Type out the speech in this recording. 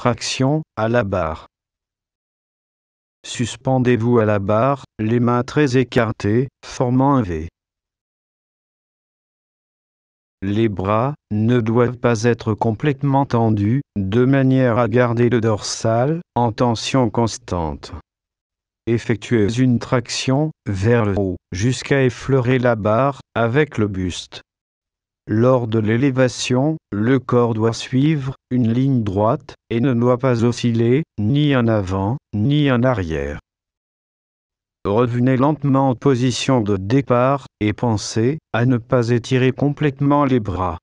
traction, à la barre. Suspendez-vous à la barre, les mains très écartées, formant un V. Les bras ne doivent pas être complètement tendus, de manière à garder le dorsal en tension constante. Effectuez une traction vers le haut jusqu'à effleurer la barre avec le buste. Lors de l'élévation, le corps doit suivre une ligne droite et ne doit pas osciller ni en avant ni en arrière. Revenez lentement en position de départ et pensez à ne pas étirer complètement les bras.